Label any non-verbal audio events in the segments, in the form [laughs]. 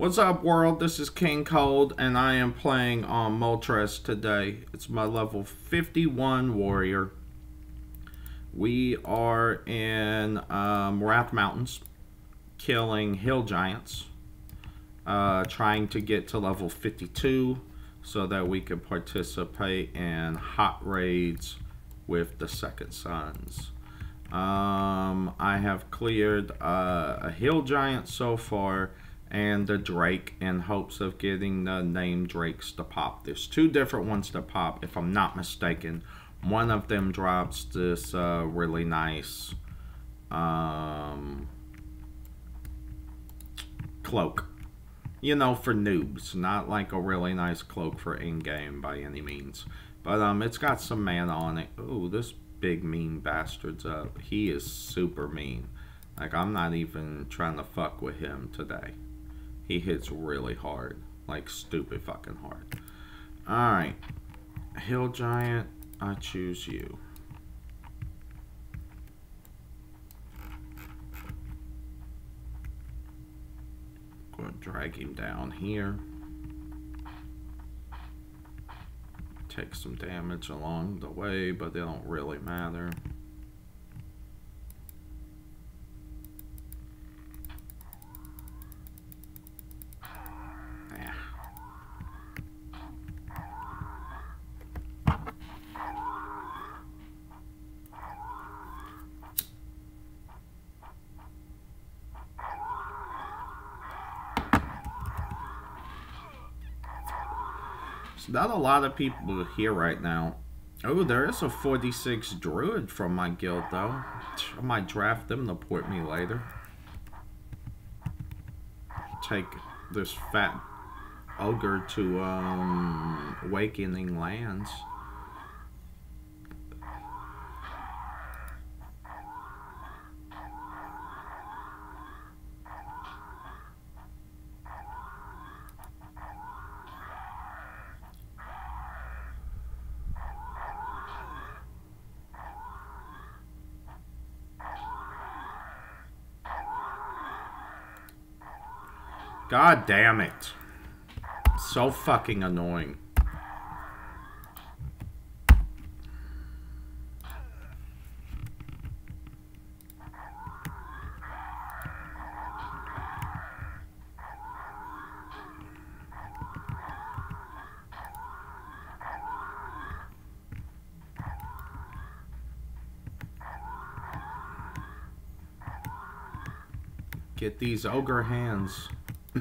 What's up, world? This is King Kold, and I am playing on Moltress today. It's my level 51 warrior. We are in um, Rathe Mountains, killing hill giants, uh, trying to get to level 52 so that we can participate in hot raids with the Second Sons. Um, I have cleared uh, a hill giant so far and the Drake in hopes of getting the name Drakes to pop. There's two different ones to pop, if I'm not mistaken. One of them drops this uh, really nice um, cloak. You know, for noobs. Not like a really nice cloak for in-game by any means. But um, it's got some mana on it. Ooh, this big mean bastard's up. He is super mean. Like, I'm not even trying to fuck with him today. He hits really hard. Like, stupid fucking hard. Alright. Hill Giant, I choose you. Going to drag him down here. Take some damage along the way, but they don't really matter. Not a lot of people here right now. Oh, there is a 46 druid from my guild, though. I might draft them to port me later. Take this fat ogre to um, Awakening Lands. God damn it. So fucking annoying. Get these ogre hands. [coughs]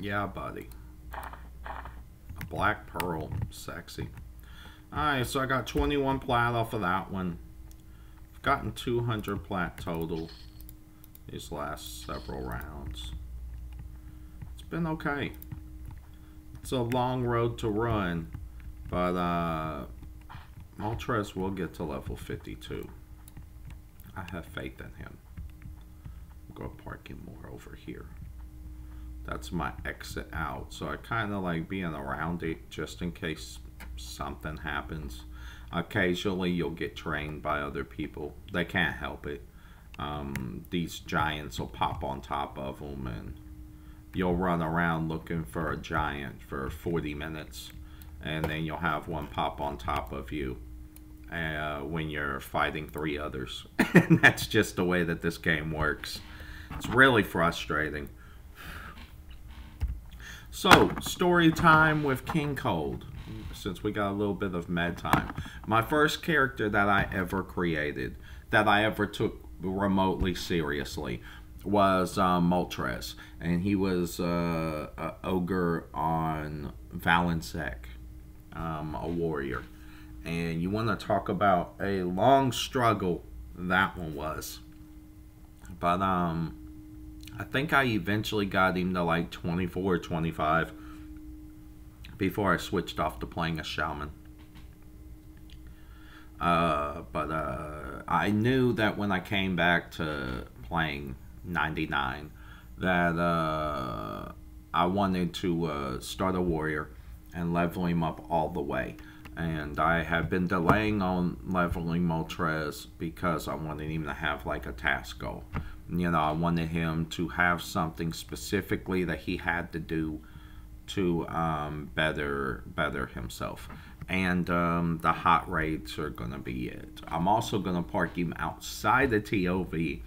yeah, buddy. A black pearl. Sexy. Alright, so I got 21 plat off of that one. I've gotten 200 plat total these last several rounds. It's been okay it's a long road to run, but uh, Moltress will get to level 52. I have faith in him. I'm going to park him more over here. That's my exit out. So I kind of like being around it just in case something happens. Occasionally you'll get trained by other people. They can't help it. Um, these giants will pop on top of them and you'll run around looking for a giant for 40 minutes and then you'll have one pop on top of you uh, when you're fighting three others. [laughs] and that's just the way that this game works. It's really frustrating. So, story time with King Kold, since we got a little bit of med time. My first character that I ever created, that I ever took remotely seriously, was um, Moltress, and he was uh, ogre on Vallon Zek, um, a warrior. And you want to talk about a long struggle that one was. But um, I think I eventually got him to like 24 or 25 before I switched off to playing a shaman. Uh, but uh, I knew that when I came back to playing 99 that uh, I wanted to uh, start a warrior and level him up all the way. And I have been delaying on leveling Moltress because I wanted him to have like a task goal. You know, I wanted him to have something specifically that he had to do to um, better better himself. And um, the hot rates are going to be it. I'm also going to park him outside the TOV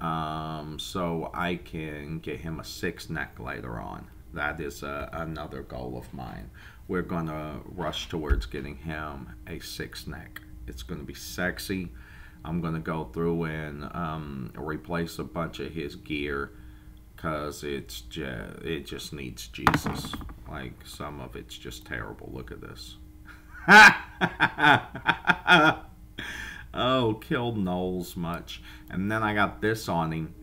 um, so I can get him a six neck later on. That is another goal of mine. We're going to rush towards getting him a six neck. It's going to be sexy. I'm going to go through and um, replace a bunch of his gear because it's just, it just needs Jesus. Like some of it's just terrible. Look at this. [laughs] oh, killed Knowles much. And then I got this on him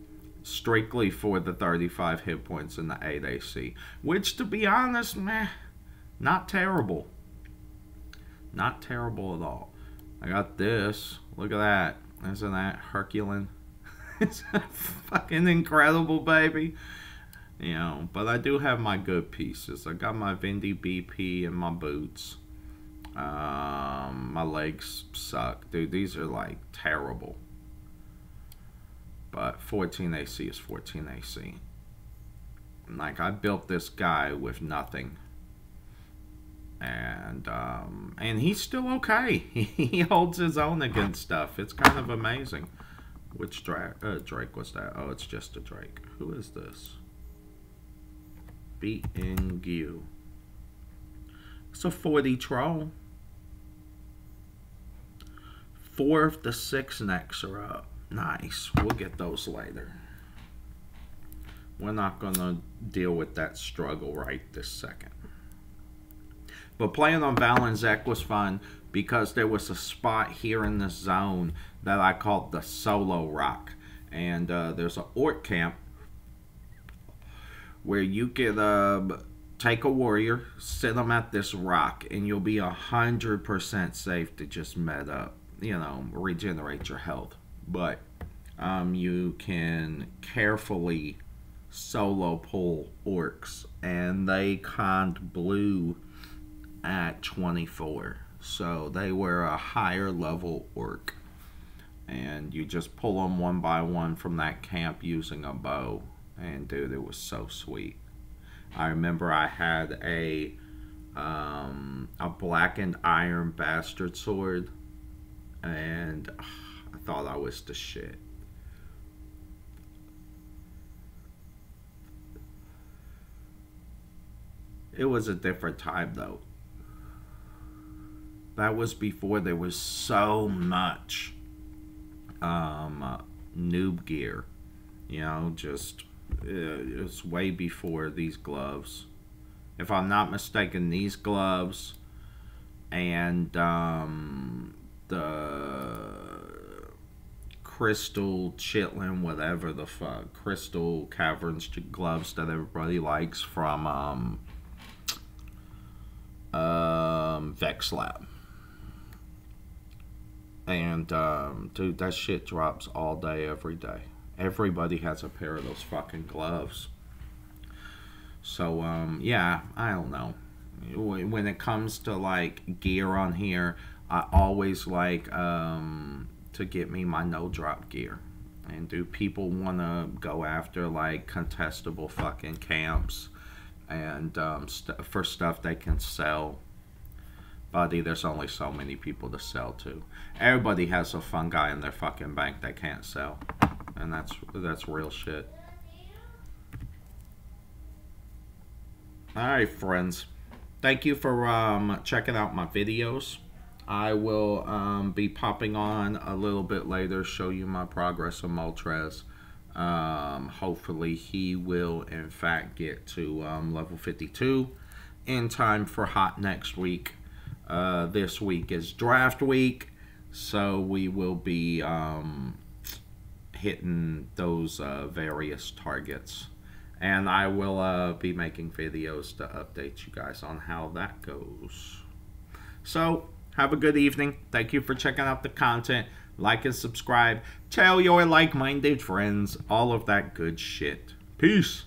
strictly for the 35 hit points and the 8 AC. Which, to be honest, meh, not terrible. Not terrible at all. I got this. Look at that. Isn't that Herculean? [laughs] it's a fucking incredible, baby. You know, but I do have my good pieces. I got my Vindy BP and my boots. Um, my legs suck. Dude, these are like terrible. But 14 AC is 14 AC. Like, I built this guy with nothing. And, um, and he's still okay. [laughs] he holds his own against stuff. It's kind of amazing. Which Drake, uh, Drake was that? Oh, it's just a Drake. Who is this? You. It's a 40 troll. Four of the six necks are up. Nice. We'll get those later. We're not going to deal with that struggle right this second. But playing on Vallon was fun because there was a spot here in this zone that I called the Solo Rock. And uh, there's an orc camp where you can uh, take a warrior, sit them at this rock, and you'll be a 100% safe to just med up, you know, regenerate your health but um, you can carefully solo pull orcs, and they conned blue at 24. So they were a higher level orc. And you just pull them one by one from that camp using a bow. And dude, it was so sweet. I remember I had a um, a blackened iron bastard sword, and I thought I was the shit. It was a different time though. That was before there was so much um, uh, noob gear. You know, just uh, it's way before these gloves. If I'm not mistaken, these gloves and um, the crystal chitlin, whatever the fuck, crystal caverns gloves that everybody likes from um, um, Velks Lab. And um, dude, that shit drops all day, every day. Everybody has a pair of those fucking gloves. So um, yeah, I don't know. When it comes to like gear on here, I always like um, to get me my no drop gear? And do people want to go after like contestable fucking camps and um, st for stuff they can sell? Buddy, there's only so many people to sell to. Everybody has a fun guy in their fucking bank they can't sell. And that's that's real shit. Alright, friends. Thank you for um, checking out my videos. I will um, be popping on a little bit later, show you my progress on Moltress. Um, hopefully he will, in fact, get to um, level 52 in time for Hot next week. Uh, this week is draft week, so we will be um, hitting those uh, various targets. And I will uh, be making videos to update you guys on how that goes. So, have a good evening. Thank you for checking out the content. Like and subscribe. Tell your like minded friends. All of that good shit. Peace.